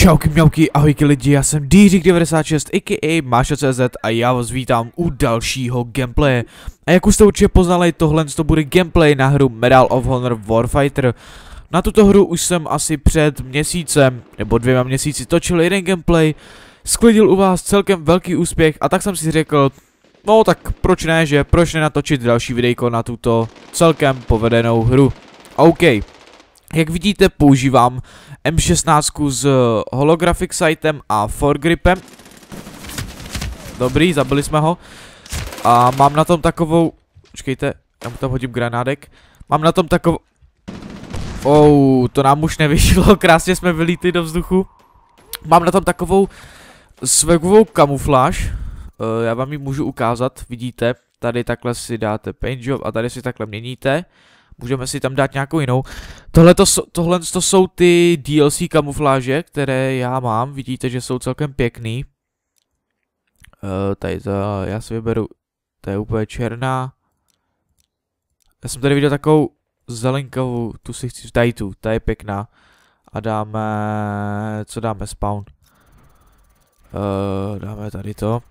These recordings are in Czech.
Čauky mňauky, ahojky lidi, já jsem Dýřik96 aka Máša.cz a já vás vítám u dalšího gameplaye. A jak už jste určitě poznali, tohle to bude gameplay na hru Medal of Honor Warfighter. Na tuto hru už jsem asi před měsícem, nebo dvěma měsíci točil jeden gameplay, sklidil u vás celkem velký úspěch a tak jsem si řekl, no tak proč ne, že proč nenatočit další videjko na tuto celkem povedenou hru. OK, jak vidíte, používám M16 s holographic sightem a foregripem. Dobrý, zabili jsme ho. A mám na tom takovou... Počkejte, já mu tam hodím granádek. Mám na tom takovou... Oh, to nám už nevyšlo, krásně jsme vylítli do vzduchu. Mám na tom takovou svegovou kamufláž. Uh, já vám ji můžu ukázat, vidíte. Tady takhle si dáte paint job a tady si takhle měníte. Můžeme si tam dát nějakou jinou. Tohle, to, tohle to jsou ty DLC kamufláže, které já mám. Vidíte, že jsou celkem pěkný. Uh, tady to, já si vyberu, to je úplně černá. Já jsem tady viděl takovou zelenkovou, tu si chci, tady tu, ta je pěkná. A dáme, co dáme, spawn. Uh, dáme tady to.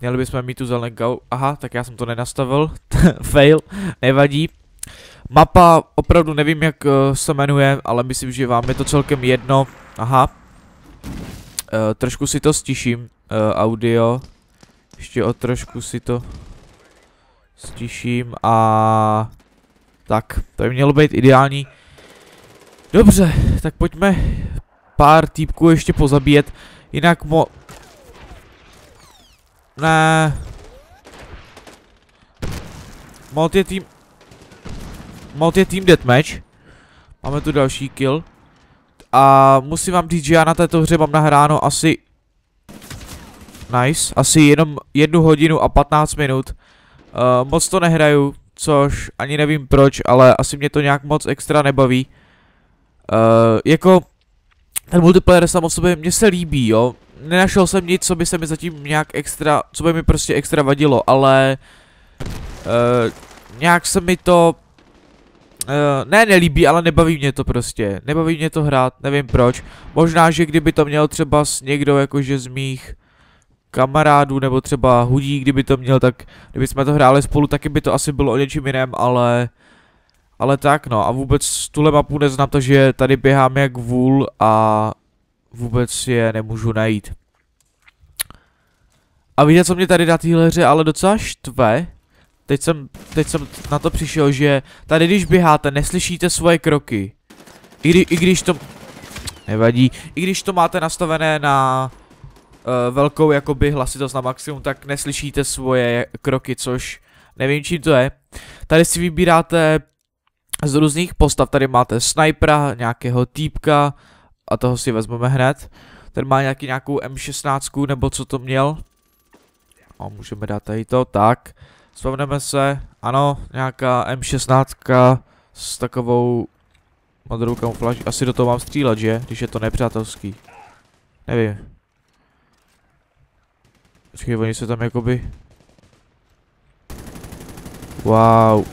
Měli bychom mít tu zelenkou, aha, tak já jsem to nenastavil, fail, nevadí. Mapa opravdu nevím, jak uh, se jmenuje, ale myslím, že vám je to celkem jedno. Aha. Uh, trošku si to stiším, uh, audio. Ještě o trošku si to stiším a... Tak, to by mělo být ideální. Dobře, tak pojďme pár týpků ještě pozabíjet. Jinak mo... Ne. Multi tým Mod je Team Deathmatch. Máme tu další kill. A musím vám říct, že já na této hře mám nahráno asi... Nice. Asi jenom jednu hodinu a 15 minut. Uh, moc to nehraju, což ani nevím proč, ale asi mě to nějak moc extra nebaví. Uh, jako... Ten multiplayer sám o sobě mně se líbí, jo. Nenašel jsem nic, co by se mi zatím nějak extra, co by mi prostě extra vadilo, ale... Uh, nějak se mi to Uh, ne, nelíbí, ale nebaví mě to prostě. Nebaví mě to hrát, nevím proč. Možná, že kdyby to měl třeba s někdo jakože z mých kamarádů, nebo třeba hudí, kdyby to měl, tak kdyby jsme to hráli spolu, taky by to asi bylo o něčím jiném, ale... Ale tak no, a vůbec tuhle mapu neznám, takže tady běhám jak vůl a vůbec je nemůžu najít. A víte, co mě tady na téhle hře ale docela štve? Teď jsem, teď jsem na to přišel, že tady když běháte, neslyšíte svoje kroky. I, kdy, i když to... Nevadí. I když to máte nastavené na uh, velkou jakoby hlasitost na maximum, tak neslyšíte svoje kroky, což nevím čím to je. Tady si vybíráte z různých postav, tady máte snipera, nějakého týpka a toho si vezmeme hned. Ten má nějaký nějakou M16 nebo co to měl. A můžeme dát tady to, tak. Vzpomneme se, ano, nějaká M16 s takovou modrou kamufláží. Asi do toho mám střílet, že? Když je to nepřátelský. Nevím. Počkej, oni se tam jakoby... Wow.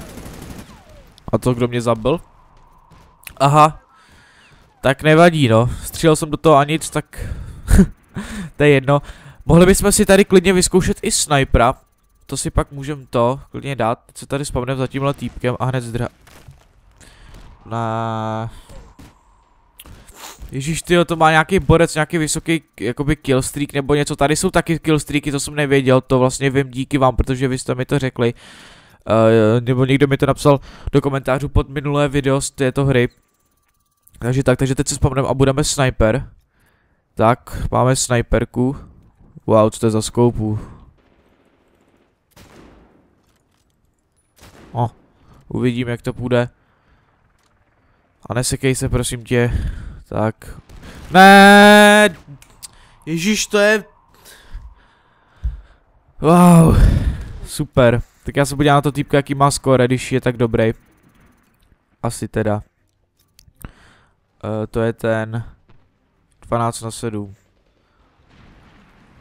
A to kdo mě zabil? Aha. Tak nevadí, no. Střílel jsem do toho a nic, tak... to je jedno. Mohli bychom si tady klidně vyzkoušet i snipera, to si pak můžem to klidně dát. Teď se tady spavnem za tímhle týpkem a hned zdra... Na... Ježíš, tyjo, to má nějaký borec, nějaký vysoký jakoby killstreak nebo něco. Tady jsou taky killstreaky, to jsem nevěděl, to vlastně vím díky vám, protože vy jste mi to řekli. Uh, nebo někdo mi to napsal do komentářů pod minulé video z této hry. Takže tak, takže teď se spavnem a budeme sniper. Tak, máme sniperku. Wow, co to je za skoupu. O, uvidím, jak to půjde. A nesekej se, prosím tě. Tak. Ne! Ježíš, to je... Wow. Super. Tak já se podívám na to týpka, jaký má skóre, když je tak dobrý. Asi teda. Uh, to je ten... 12 na 7.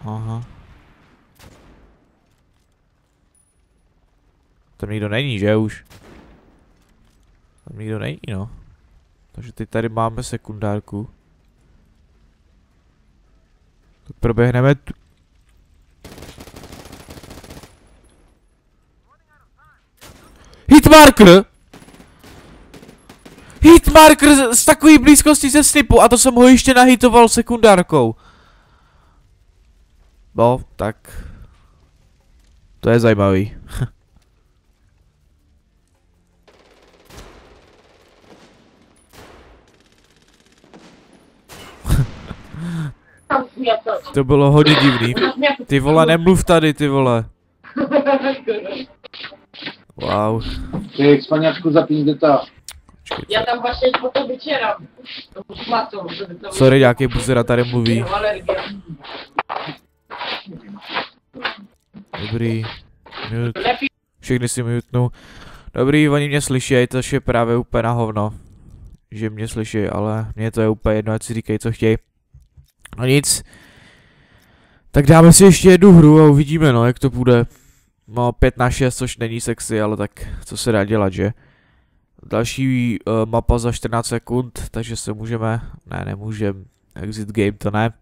Aha. Tam nikdo není, že už? Tam nikdo není, no. Takže teď tady máme sekundárku. Tak proběhneme tu. Hitmarker! Hitmarker z, z takové blízkosti ze snipu a to jsem ho ještě nahitoval sekundárkou. No, tak... To je zajímavý. to bylo hodně divný. Ty vole, nemluv tady, ty vole. Wow. Ty, Španělsku za pízdeta. Já tam vlastně. To už má to. Sorry, nějaký buzera tady mluví. Dobrý. Mute. Všechny si mutnu. Dobrý, oni mě slyší, to je právě úplně na hovno. Že mě slyší, ale mě to je úplně jedno, ať si říkají, co chtějí. No nic. Tak dáme si ještě jednu hru a uvidíme, no, jak to bude. No, 5 na 6, což není sexy, ale tak co se dá dělat, že? Další uh, mapa za 14 sekund, takže se můžeme, ne, nemůžem, exit game to ne.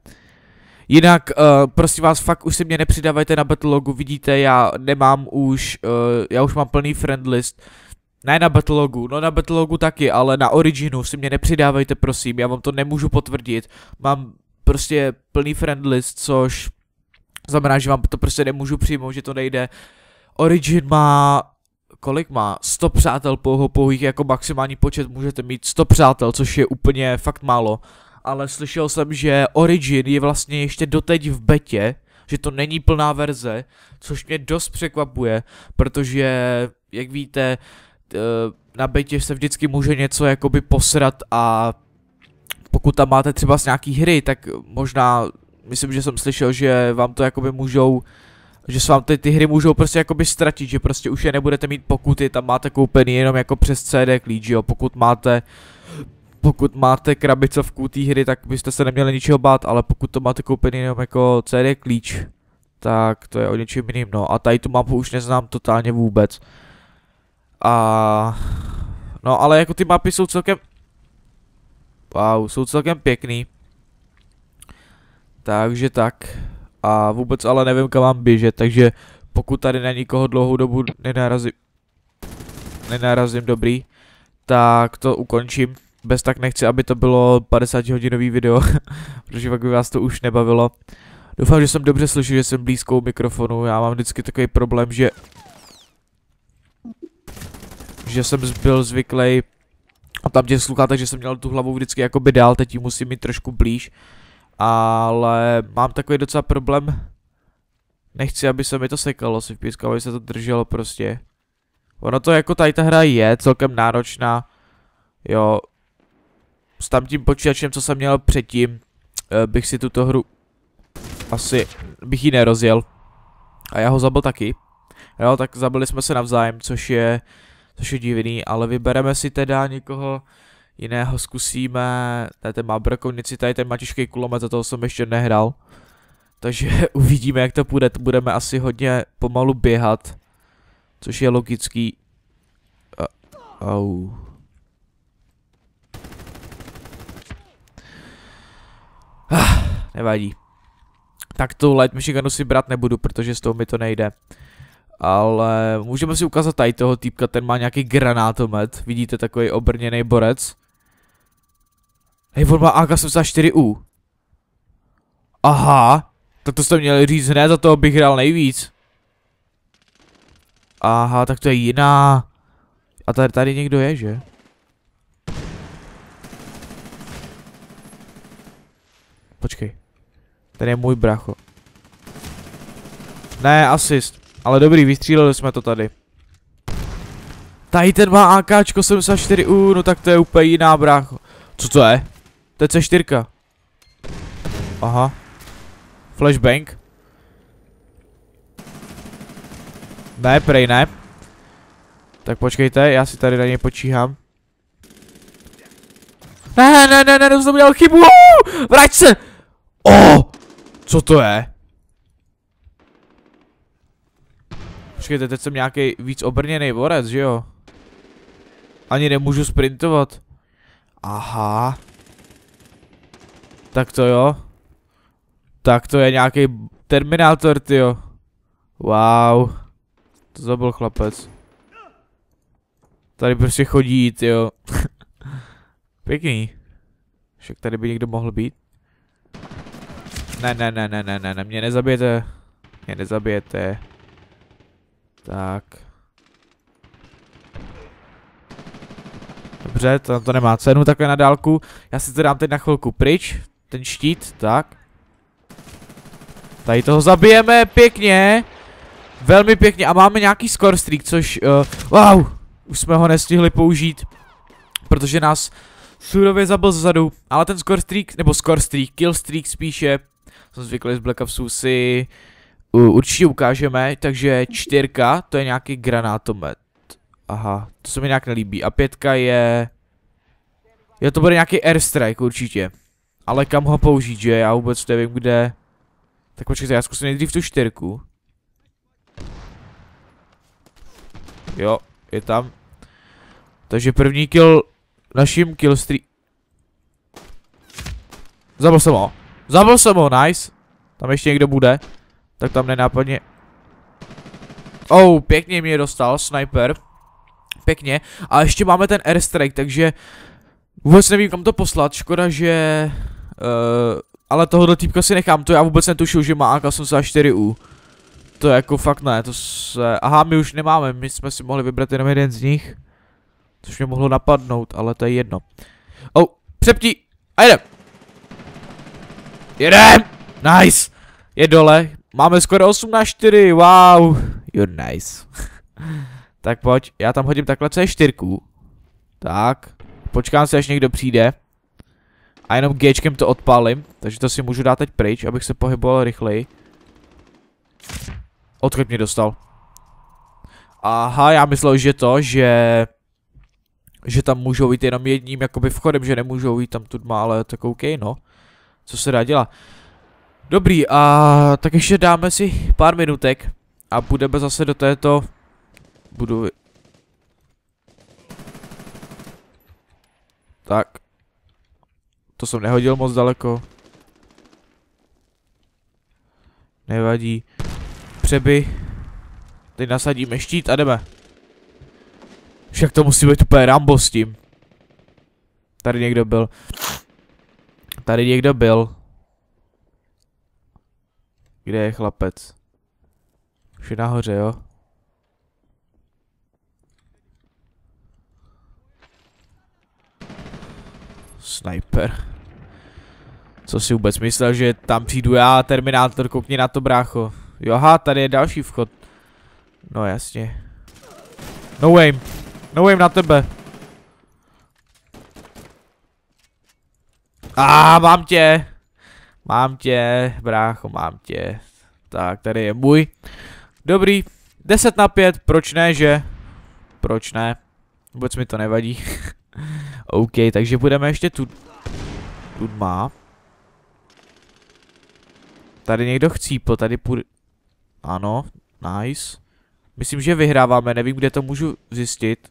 Jinak, uh, prosím vás, fakt už si mě nepřidávajte na Battlelogu, vidíte, já nemám už, uh, já už mám plný friend list. Ne na Battlelogu, no na Battlelogu taky, ale na Originu si mě nepřidávejte, prosím, já vám to nemůžu potvrdit. Mám prostě plný friend list, což znamená, že vám to prostě nemůžu přijmout, že to nejde. Origin má, kolik má? 100 přátel pouho, pouhých jako maximální počet můžete mít 100 přátel, což je úplně fakt málo. Ale slyšel jsem, že Origin je vlastně ještě doteď v betě, že to není plná verze, což mě dost překvapuje, protože, jak víte, t- na betě se vždycky může něco jakoby posrat a pokud tam máte třeba z nějaký hry, tak možná, myslím, že jsem slyšel, že vám to jakoby můžou, že se vám ty, ty hry můžou prostě jakoby ztratit, že prostě už je nebudete mít pokuty, tam máte koupený jenom jako přes CD klíč, jo, pokud máte pokud máte krabicovku té hry, tak byste se neměli ničeho bát, ale pokud to máte koupený jenom jako CD klíč, tak to je o něčem jiným, no. A tady tu mapu už neznám totálně vůbec. A... No, ale jako ty mapy jsou celkem... Wow, jsou celkem pěkný. Takže tak. A vůbec ale nevím, kam mám běžet, takže pokud tady na nikoho dlouhou dobu nenarazím... Nenarazím dobrý, tak to ukončím. Bez tak nechci, aby to bylo 50 hodinový video, protože pak by vás to už nebavilo. Doufám, že jsem dobře slyšel, že jsem blízko u mikrofonu. Já mám vždycky takový problém, že že jsem byl zvyklý a tam tě sluchá, takže jsem měl tu hlavu vždycky jakoby dál, teď ji musím mít trošku blíž. Ale mám takový docela problém. Nechci, aby se mi to sekalo si v písku, aby se to drželo prostě. Ono to jako tady ta hra je celkem náročná. Jo. S tam tím počítačem, co jsem měl předtím, eh, bych si tuto hru asi bych ji nerozjel. A já ho zabil taky. Jo, tak zabili jsme se navzájem, což je, což je divný, ale vybereme si teda někoho jiného, zkusíme, tady ten má brokovnici, tady ten má těžký kulomet, za toho jsem ještě nehrál. Takže uvidíme, jak to půjde, budeme asi hodně pomalu běhat, což je logický. Uh, au. Ah, nevadí. Tak tu light machine si brát nebudu, protože s tou mi to nejde. Ale můžeme si ukázat tady toho týpka, ten má nějaký granátomet. Vidíte, takový obrněný borec. Hej, on má AK-74U. Aha, tak to jste měli říct hned, za toho bych hrál nejvíc. Aha, tak to je jiná. A tady, tady někdo je, že? Počkej. Ten je můj bracho. Ne, asist. Ale dobrý, vystříleli jsme to tady. Tady ten má AKčko 74U, no tak to je úplně jiná brácho. Co to je? To je C4. Aha. Flashbang. Ne, prej ne. Tak počkejte, já si tady na něj počíhám. Ne, ne, ne, ne, ne, jsem udělal chybu. Vrať se! Oh! Co to je? Počkejte, teď jsem nějaký víc obrněný borec, že jo? Ani nemůžu sprintovat. Aha. Tak to jo. Tak to je nějaký Terminátor, tyjo. Wow. To zabil chlapec. Tady prostě chodí, tyjo. Pěkný. Však tady by někdo mohl být. Ne, ne, ne, ne, ne, ne, ne, mě nezabijete. Mě nezabijete. Tak. Dobře, to, to nemá cenu takhle na dálku. Já si to dám teď na chvilku pryč. Ten štít, tak. Tady toho zabijeme, pěkně. Velmi pěkně a máme nějaký score streak, což, uh, wow, už jsme ho nestihli použít. Protože nás surově zabil zezadu, ale ten score streak, nebo score streak, kill streak spíše, jsem zvyklý z Black Opsu si určitě ukážeme, takže čtyřka, to je nějaký granátomet. Aha, to se mi nějak nelíbí. A pětka je... Jo, to bude nějaký airstrike určitě. Ale kam ho použít, že? Já vůbec nevím, kde... Tak počkejte, já zkusím nejdřív tu čtyřku. Jo, je tam. Takže první kill naším kill streak. Zabil jsem ho. Zabil jsem ho, nice. Tam ještě někdo bude. Tak tam nenápadně. Oh, pěkně mě dostal, sniper. Pěkně. A ještě máme ten airstrike, takže vůbec nevím kam to poslat. Škoda, že... Uh, ale tohohle týpka si nechám, to já vůbec netušil, že má AK-84U. To jako fakt ne, to se... Aha, my už nemáme, my jsme si mohli vybrat jenom jeden z nich. Což mě mohlo napadnout, ale to je jedno. Oh, přeptí! A jedem! Jedem! Nice! Je dole. Máme skoro 8 na 4, wow. You're nice. tak pojď, já tam hodím takhle C4. Tak. Počkám se, až někdo přijde. A jenom Gčkem to odpálím, takže to si můžu dát teď pryč, abych se pohyboval rychleji. Odkud mě dostal? Aha, já myslel, že to, že... Že tam můžou jít jenom jedním jakoby vchodem, že nemůžou jít tam tu dma, ale tak OK, no. Co se dá dělat? Dobrý, a tak ještě dáme si pár minutek a budeme zase do této budovy. Tak. To jsem nehodil moc daleko. Nevadí. Přeby. Teď nasadíme štít a jdeme. Však to musí být úplně Rambo s tím. Tady někdo byl. Tady někdo byl. Kde je chlapec? Už je nahoře, jo? Sniper. Co si vůbec myslel, že tam přijdu já, Terminátor, koukni na to brácho. Joha, tady je další vchod. No jasně. No aim. No aim na tebe. A ah, mám tě. Mám tě, brácho, mám tě. Tak, tady je můj. Dobrý. 10 na 5, proč ne, že? Proč ne? Vůbec mi to nevadí. OK, takže budeme ještě tu... Tu má. Tady někdo chcípl, tady půjde... Ano, nice. Myslím, že vyhráváme, nevím, kde to můžu zjistit.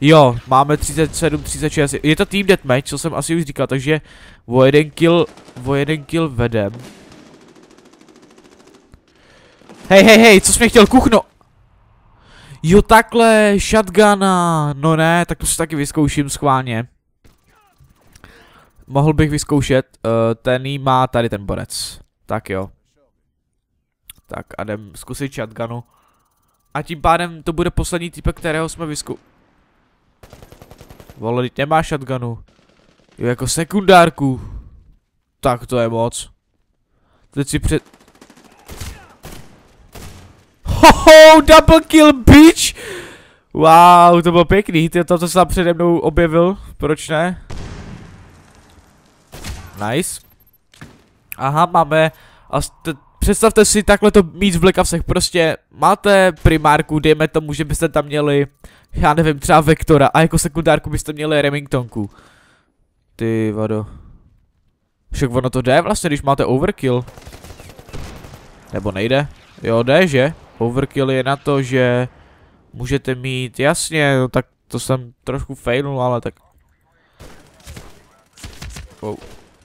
Jo, máme 37, 36, je to team deathmatch, co jsem asi už říkal, takže o jeden kill, o jeden kill vedem. Hej, hej, hej, co jsi mě chtěl, kuchno? Jo, takhle, shotguna, no ne, tak to si taky vyzkouším schválně. Mohl bych vyzkoušet, uh, ten má tady ten borec. Tak jo. Tak a jdem zkusit shotgunu. A tím pádem to bude poslední typ, kterého jsme vyskou... Vole, teď nemá shotgunu. Jo, jako sekundárku. Tak to je moc. Teď si před... Hoho, double kill, bitch! Wow, to bylo pěkný, ty to, co se tam přede mnou objevil, proč ne? Nice. Aha, máme, a představte si takhle to mít v Black Opsech, prostě máte primárku, dejme tomu, že byste tam měli, já nevím, třeba Vektora a jako sekundárku byste měli Remingtonku. Ty vado. Však ono to jde vlastně, když máte overkill. Nebo nejde? Jo, jde, že? Overkill je na to, že můžete mít, jasně, no tak to jsem trošku failnul, ale tak... Wow.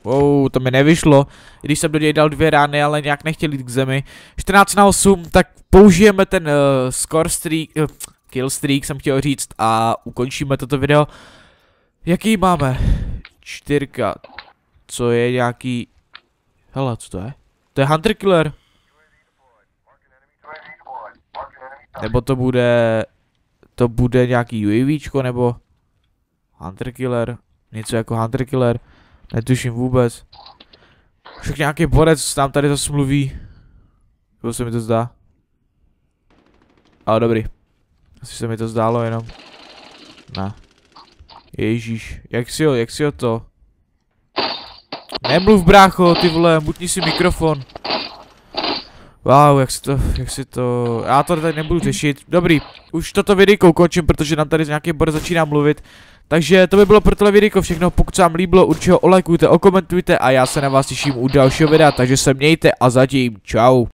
Wow, to mi nevyšlo, když jsem do něj dal dvě rány, ale nějak nechtěl jít k zemi. 14 na 8, tak použijeme ten uh, score streak, uh, kill streak jsem chtěl říct a ukončíme toto video. Jaký máme? Čtyřka, co je nějaký... Hele, co to je? To je Hunter Killer. Nebo to bude... To bude nějaký UAVčko, nebo... Hunter Killer. Něco jako Hunter Killer. Netuším vůbec. Však nějaký borec nám tady zase mluví. To se mi to zdá. Ale dobrý. Asi se mi to zdálo jenom. Ne. Ježíš, jak si ho, jak si ho to? Nemluv brácho, ty vole, mutni si mikrofon. Wow, jak si to, jak si to, já to tady nebudu řešit. Dobrý, už toto videjko ukončím, protože nám tady nějaký bor začíná mluvit. Takže to by bylo pro tohle videjko všechno, pokud se vám líbilo, určitě olajkujte, okomentujte a já se na vás těším u dalšího videa, takže se mějte a zatím, čau.